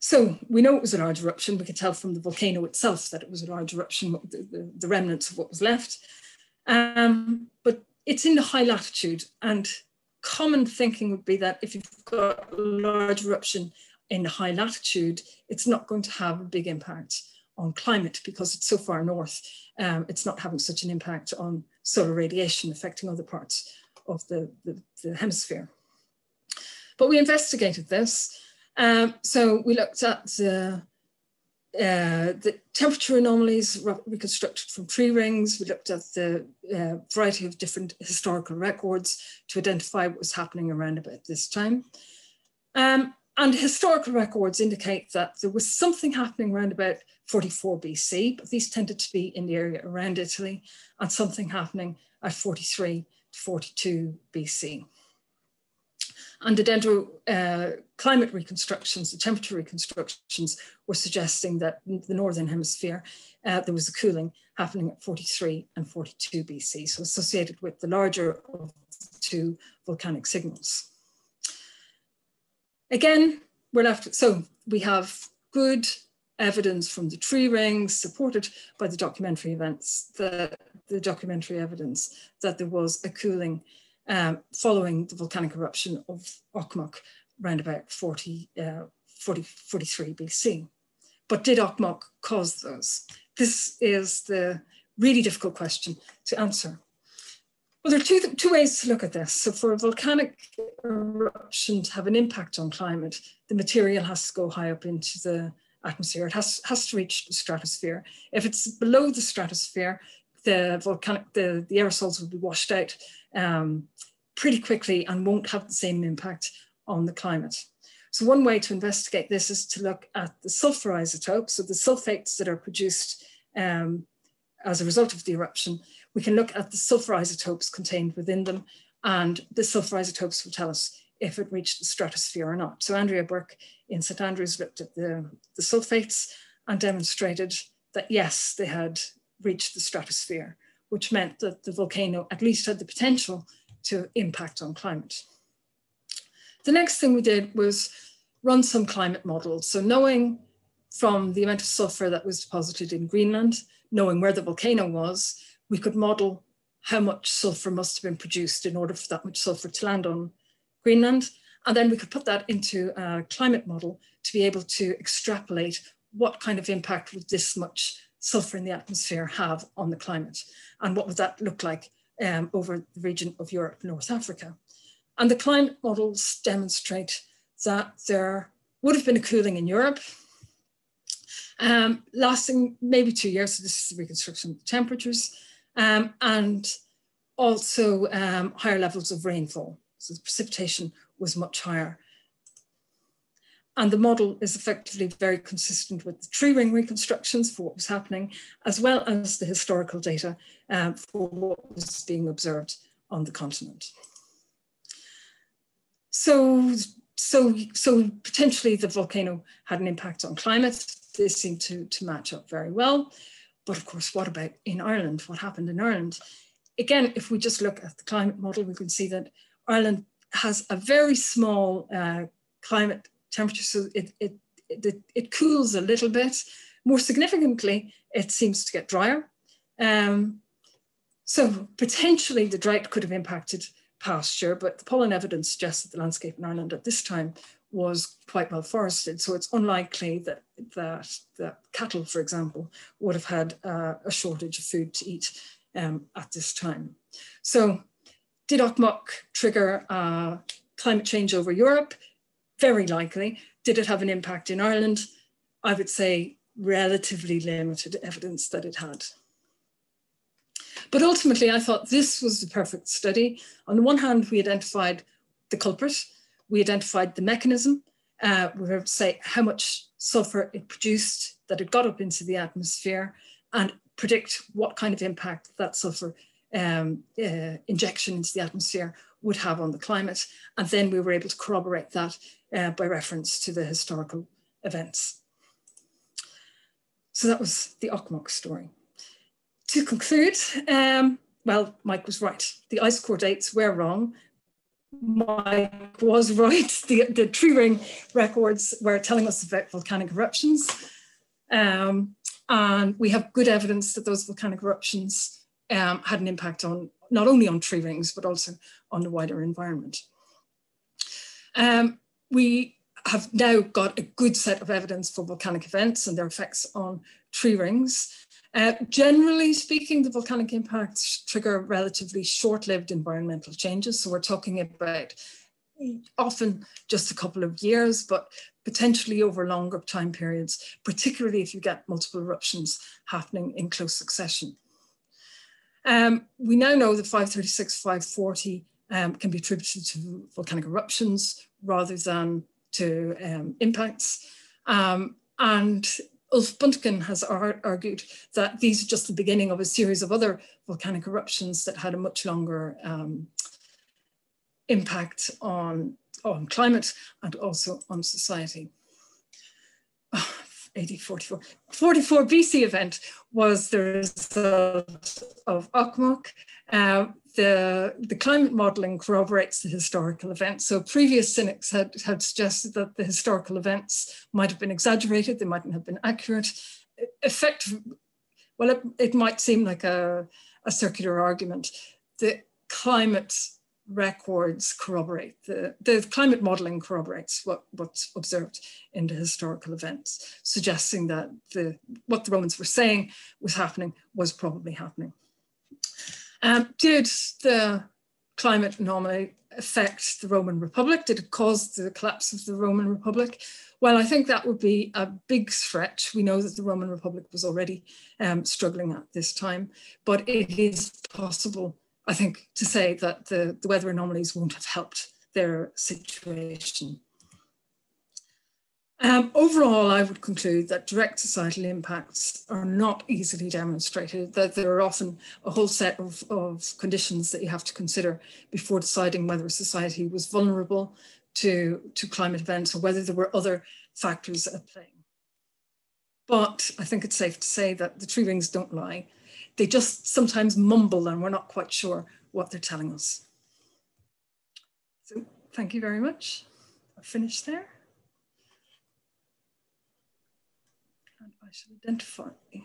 So we know it was a large eruption. We could tell from the volcano itself that it was a large eruption, the, the, the remnants of what was left. Um, but it's in the high latitude and common thinking would be that if you've got a large eruption in the high latitude, it's not going to have a big impact on climate because it's so far north. Um, it's not having such an impact on solar radiation affecting other parts of the, the, the hemisphere. But we investigated this. Um, so we looked at the, uh, the temperature anomalies reconstructed from tree rings. We looked at the uh, variety of different historical records to identify what was happening around about this time. Um, and historical records indicate that there was something happening around about 44 BC, but these tended to be in the area around Italy, and something happening at 43 to 42 BC. And the dendro uh, climate reconstructions, the temperature reconstructions were suggesting that in the Northern Hemisphere, uh, there was a cooling happening at 43 and 42 BC, so associated with the larger of the two volcanic signals. Again, we're left, so we have good evidence from the tree rings supported by the documentary events, the, the documentary evidence that there was a cooling um, following the volcanic eruption of Okmok around about 40, uh, 40, 43 BC. But did Okmok cause those? This is the really difficult question to answer. Well, there are two, two ways to look at this. So for a volcanic eruption to have an impact on climate, the material has to go high up into the atmosphere. It has, has to reach the stratosphere. If it's below the stratosphere, the volcanic, the, the aerosols will be washed out um, pretty quickly and won't have the same impact on the climate. So one way to investigate this is to look at the sulfur isotopes, so the sulfates that are produced um, as a result of the eruption. We can look at the sulfur isotopes contained within them and the sulfur isotopes will tell us if it reached the stratosphere or not. So Andrea Burke in St Andrews looked at the, the sulfates and demonstrated that yes, they had reached the stratosphere, which meant that the volcano at least had the potential to impact on climate. The next thing we did was run some climate models. So knowing from the amount of sulfur that was deposited in Greenland, knowing where the volcano was, we could model how much sulfur must have been produced in order for that much sulfur to land on Greenland. And then we could put that into a climate model to be able to extrapolate what kind of impact would this much sulfur in the atmosphere have on the climate? And what would that look like um, over the region of Europe, North Africa? And the climate models demonstrate that there would have been a cooling in Europe, um, lasting maybe two years. So this is the reconstruction of the temperatures um, and also um, higher levels of rainfall. So the precipitation was much higher. And the model is effectively very consistent with the tree ring reconstructions for what was happening, as well as the historical data um, for what was being observed on the continent. So, so, so potentially the volcano had an impact on climate. This seemed to, to match up very well. But of course, what about in Ireland? What happened in Ireland? Again, if we just look at the climate model, we can see that Ireland has a very small uh, climate temperature, so it, it, it, it, cools a little bit. More significantly, it seems to get drier. Um, so potentially the drought could have impacted pasture, but the pollen evidence suggests that the landscape in Ireland at this time was quite well forested. So it's unlikely that, that, that cattle, for example, would have had uh, a shortage of food to eat um, at this time. So did Okmok trigger uh, climate change over Europe? Very likely. Did it have an impact in Ireland? I would say relatively limited evidence that it had. But ultimately, I thought this was the perfect study. On the one hand, we identified the culprit, we identified the mechanism, uh, we were say how much sulfur it produced, that it got up into the atmosphere, and predict what kind of impact that sulfur um, uh, injection into the atmosphere would have on the climate. And then we were able to corroborate that uh, by reference to the historical events. So that was the Okmok story. To conclude, um, well, Mike was right. The ice core dates were wrong. Mike was right. *laughs* The, the tree ring records were telling us about volcanic eruptions. Um, and we have good evidence that those volcanic eruptions um, had an impact on not only on tree rings, but also on the wider environment. Um, we have now got a good set of evidence for volcanic events and their effects on tree rings. Uh, generally speaking, the volcanic impacts trigger relatively short-lived environmental changes. So we're talking about often just a couple of years, but potentially over longer time periods, particularly if you get multiple eruptions happening in close succession. Um, we now know that 536, 540 um, can be attributed to volcanic eruptions rather than to um, impacts. Um, and Ulf Büntgen has ar argued that these are just the beginning of a series of other volcanic eruptions that had a much longer um, impact on, on climate and also on society. Oh, AD 44. 44 BC event was the result of Okmok. Uh, the, the climate modeling corroborates the historical events. So previous cynics had, had suggested that the historical events might have been exaggerated, they mightn't have been accurate. Effect, well, it, it might seem like a, a circular argument. The climate records corroborate, the, the climate modeling corroborates what, what's observed in the historical events, suggesting that the, what the Romans were saying was happening was probably happening. Um, did the climate anomaly affect the Roman Republic? Did it cause the collapse of the Roman Republic? Well, I think that would be a big stretch. We know that the Roman Republic was already um, struggling at this time, but it is possible, I think, to say that the, the weather anomalies won't have helped their situation. Um, overall, I would conclude that direct societal impacts are not easily demonstrated, that there are often a whole set of, of conditions that you have to consider before deciding whether a society was vulnerable to, to climate events or whether there were other factors at play. But I think it's safe to say that the tree rings don't lie. They just sometimes mumble and we're not quite sure what they're telling us. So thank you very much. I've finished there. I should identify the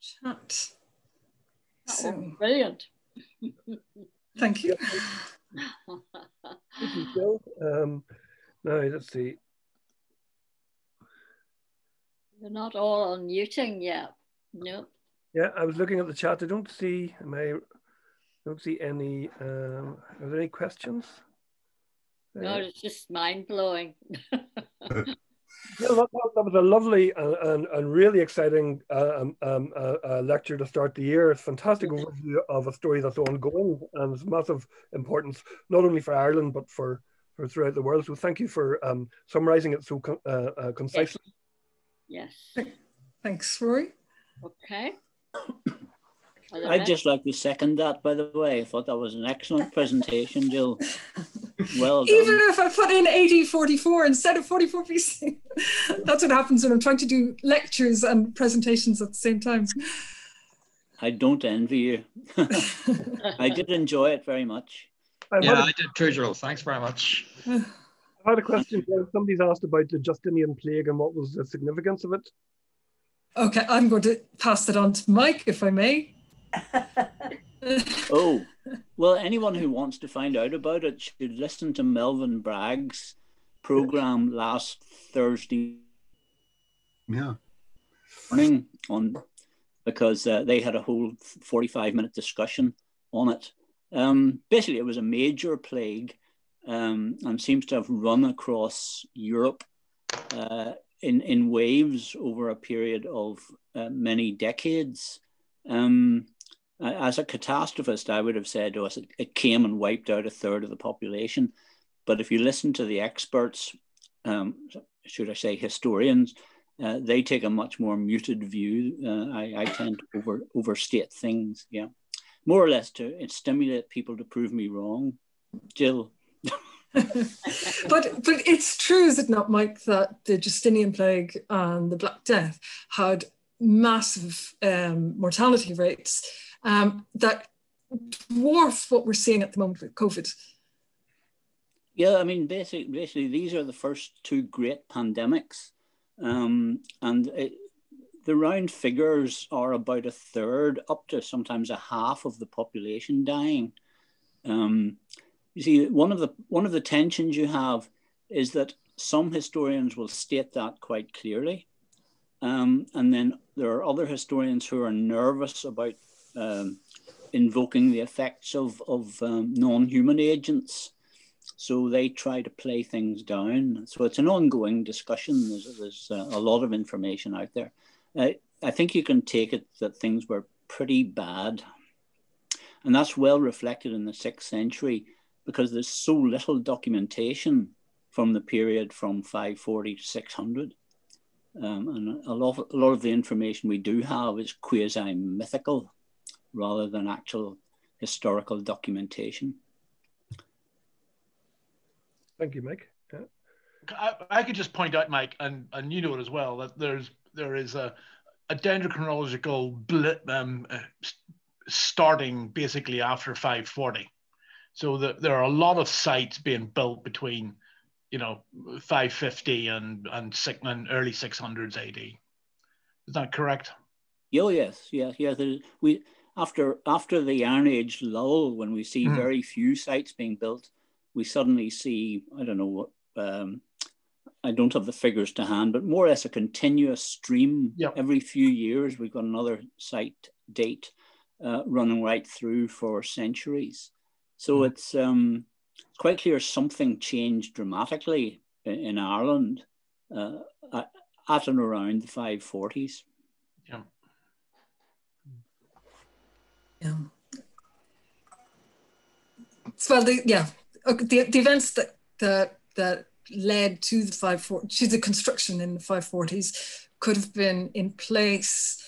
chat. So, oh, brilliant. thank you. thank you, Gill. Um, now, let's see. They're not all on unmuting yet. No. Yeah, I was looking at the chat. I don't see. Am I? Don't see any. Um, are there any questions? No, uh, it's just mind blowing. *laughs* Yeah, that, that, was a lovely and, and, and really exciting uh, um, um, uh, uh, lecture to start the year. It's fantastic overview of a story that's ongoing and it's massive importance, not only for Ireland, but for, for throughout the world. So thank you for um, summarising it so uh, uh, concisely. Yes. yes. Thanks, Rory. Okay. I'd just like to second that, by the way. I thought that was an excellent presentation, Gill. *laughs* Well *laughs* done. Even if I put in AD 44 instead of 44 BC. *laughs* That's what happens when I'm trying to do lectures and presentations at the same time. I don't envy you. *laughs* I did enjoy it very much. yeah, I did too, Gill. Thanks very much. *sighs* I had a question. Uh, somebody's asked about the Justinian plague and what was the significance of it. Okay, I'm going to pass it on to Mike, if I may. oh, well, anyone who wants to find out about it should listen to Melvin Bragg's program last Thursday yeah. morning on because uh, they had a whole 45 minute discussion on it. Um, basically, it was a major plague um, and seems to have run across Europe uh, in, in waves over a period of uh, many decades. Um, as a catastrophist, I would have said to us it, it, came and wiped out a third of the population. But if you listen to the experts, um, should I say historians, uh, they take a much more muted view. Uh, I, I, tend to over, overstate things, yeah, more or less to stimulate people to prove me wrong. Gill. *laughs* but but it's true, is it not, Mike, that the Justinian plague and the Black Death had massive um, mortality rates um, that dwarf what we're seeing at the moment with COVID. Yeah, I mean, basically, basically, these are the first two great pandemics, um, and it, the round figures are about a third, up to sometimes a half of the population dying. Um, you see, one of the one of the tensions you have is that some historians will state that quite clearly, um, and then there are other historians who are nervous about um, invoking the effects of, of um, non-human agents. So they try to play things down. So it's an ongoing discussion. There's, there's uh, a lot of information out there. Uh, I think you can take it that things were pretty bad. And that's well reflected in the sixth century because there's so little documentation from the period from 540 to 600. Um, and a lot, a lot of the information we do have is quasi mythical rather than actual historical documentation. Thank you, Mike. Yeah. I, I, could just point out, Mike, and, and you know it as well, that there's there is a, a dendrochronological blip um, uh, starting basically after 540. So the, there are a lot of sites being built between, you know, 550 and and, six, and early 600s AD. Is that correct? Oh yes, yes, yes. We after after the Iron Age lull, when we see mm. very few sites being built, we suddenly see I don't know what um, I don't have the figures to hand, but more or less a continuous stream. Yep. Every few years, we've got another site date uh, running right through for centuries. So mm. it's um, quite clear something changed dramatically in, in Ireland uh, at and around the 540s. Yeah. So the yeah, the, the events that that that led to the five to the construction in the five forties could have been in place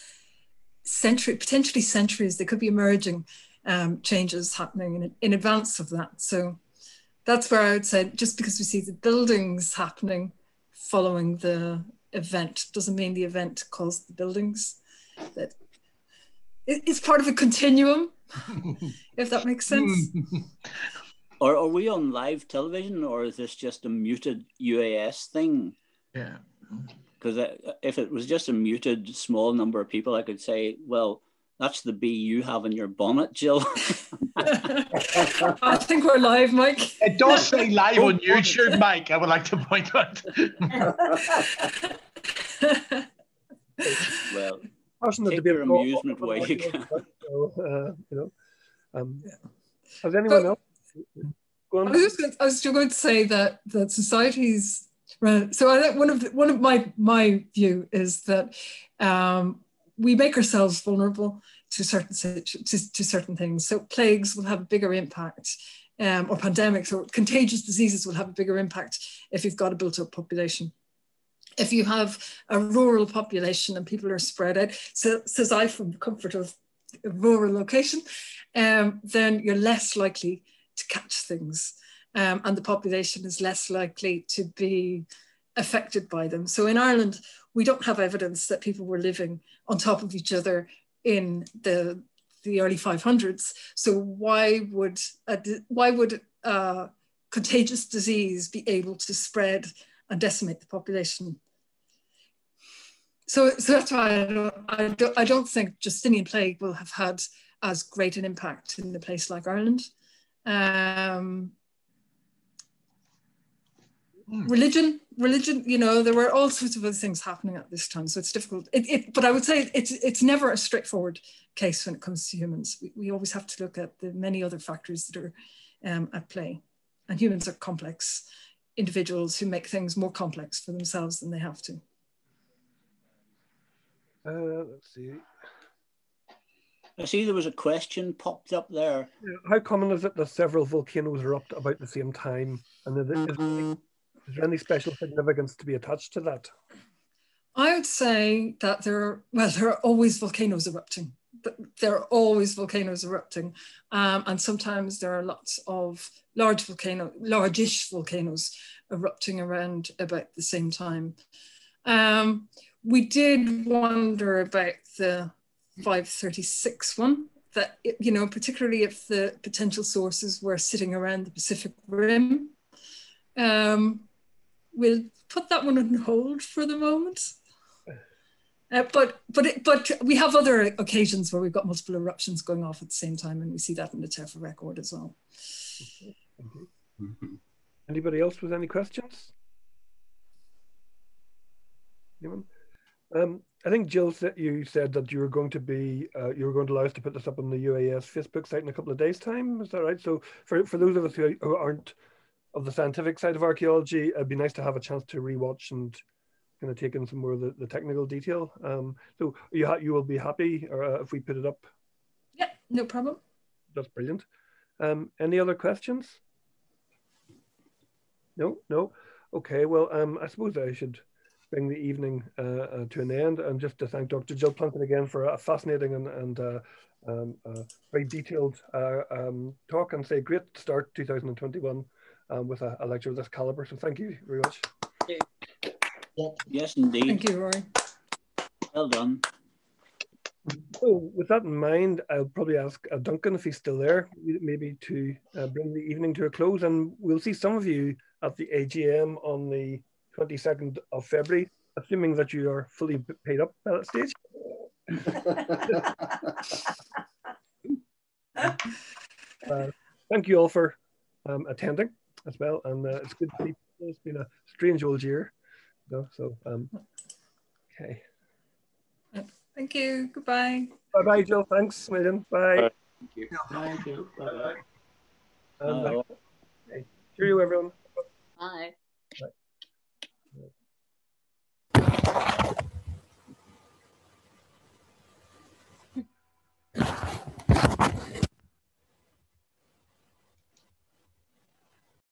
century potentially centuries. They could be emerging um, changes happening in, in advance of that. So that's where I would say just because we see the buildings happening following the event doesn't mean the event caused the buildings. That it's part of a continuum, *laughs* if that makes sense. *laughs* Or are we on live television, or is this just a muted UAS thing? Yeah. Because uh, if it was just a muted small number of people, I could say, well, that's the bee you have in your bonnet, Gill. *laughs* I think we're live, Mike. It does say live on YouTube, Mike. I would like to point out. well, passionate Take to be your amusement where you can. So, uh, you know, um, yeah. has anyone but, else? Go on. I was just going, I was just going to say that that societies. So I think one of the, one of my my view is that um, we make ourselves vulnerable to certain to, to certain things. So plagues will have a bigger impact, um, or pandemics or contagious diseases will have a bigger impact if you've got a built-up population if you have a rural population and people are spread out, so says I from the comfort of a rural location, um, then you're less likely to catch things. Um, and the population is less likely to be affected by them. So in Ireland, we don't have evidence that people were living on top of each other in the the early 500s. So why would a, why would a contagious disease be able to spread and decimate the population so, so that's why I don't, I don't, I don't think Justinian plague will have had as great an impact in a place like Ireland. Um, Mm. religion, religion. You know, there were all sorts of other things happening at this time, so it's difficult. It, it, but I would say it's it's never a straightforward case when it comes to humans. We, we always have to look at the many other factors that are um, at play, and humans are complex individuals who make things more complex for themselves than they have to. Uh, let's see. I see there was a question popped up there. How common is it that several volcanoes erupt about the same time? And is, is, is there any special significance to be attached to that? I would say that there are, well, there are always volcanoes erupting. There are always volcanoes erupting. Um, and sometimes there are lots of large volcano, large-ish volcanoes erupting around about the same time. Um, we did wonder about the 536 one that you know particularly if the potential sources were sitting around the pacific rim. Um, we'll put that one on hold for the moment. Uh, but but it, but we have other occasions where we've got multiple eruptions going off at the same time and we see that in the Tephra record as well. *laughs* Anybody else with any questions? Anyone um, I think Gill said you said that you were going to be uh, you were going to allow us to put this up on the UAS Facebook site in a couple of days' time. Is that right? So for for those of us who, who aren't of the scientific side of archaeology, it'd be nice to have a chance to rewatch and kind of take in some more of the, the technical detail. Um, so you ha- you will be happy uh, if we put it up. Yeah, no problem. That's brilliant. Um, any other questions? No, no. Okay. Well, um, I suppose I should bring the evening uh, uh, to an end. And just to thank Dr. Gill Plunket again for a fascinating and, and uh, um, uh, very detailed uh, um, talk and say great start 2021 um, with a, a, lecture of this caliber. So thank you very much. Yes, indeed. Thank you, Rory. Well done. So with that in mind, I'll probably ask uh, Duncan if he's still there, maybe to bring the evening to a close. And we'll see some of you at the AGM on the 22nd of February, assuming that you are fully paid up at that stage. *laughs* uh, thank you all for um, attending as well. And uh, it's good to see It's been a strange old year. You so, um, okay. Thank you. Goodbye. Bye bye, Gill. Thanks, Million. Bye. Bye. Thank you. Thank you. Bye bye. And, uh, okay. Cheerio, everyone. Bye. フッ。